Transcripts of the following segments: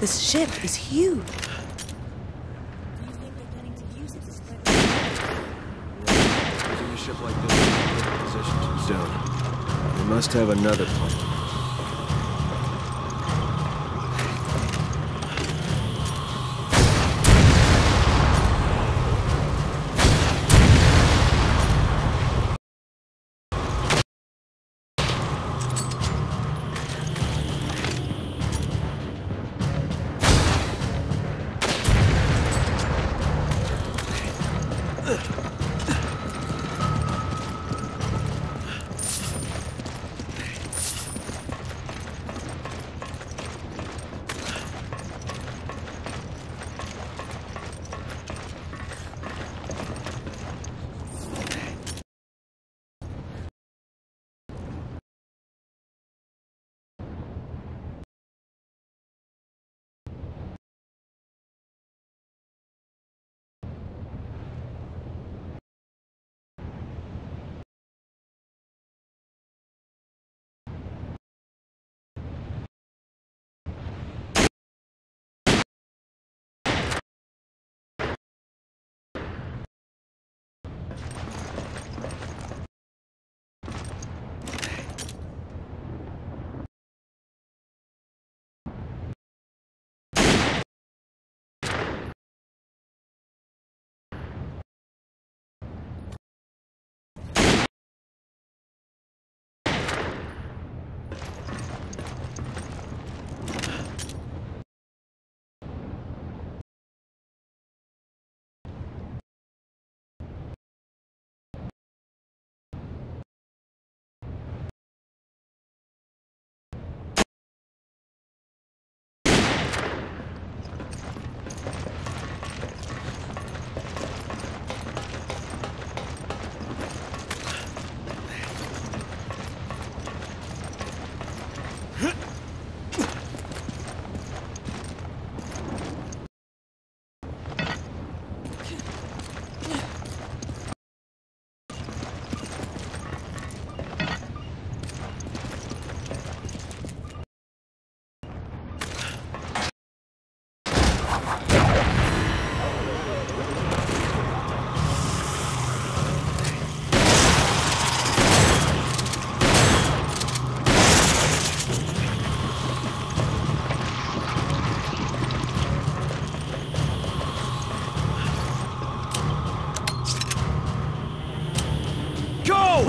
This ship is huge. Using a ship like this in a position too soon. We must have another plan.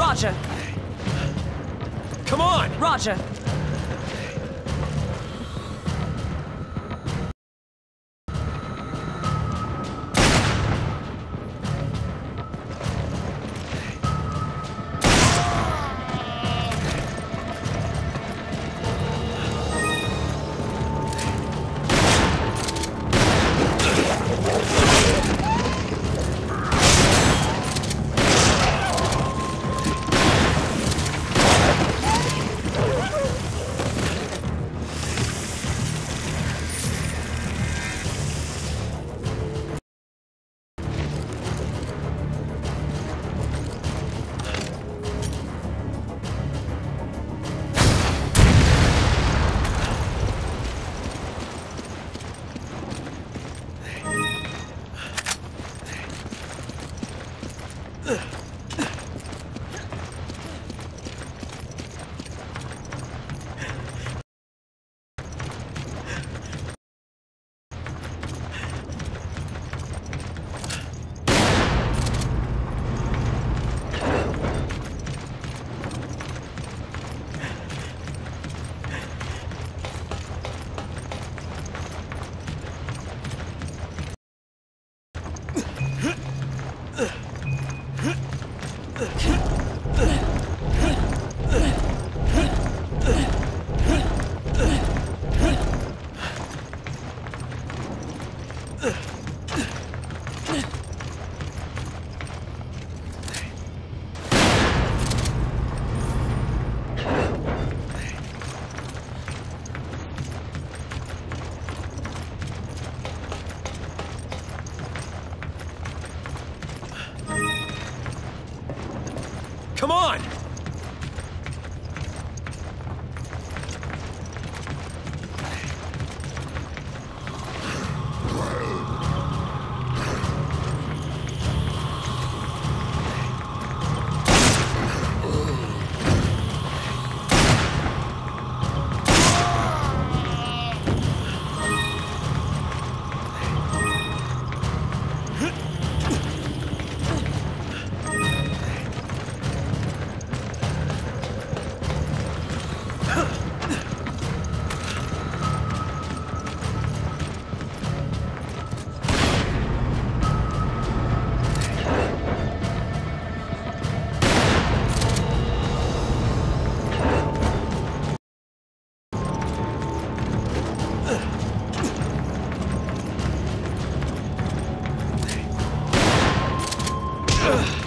Roger. Come on! Roger. Ugh. Ugh.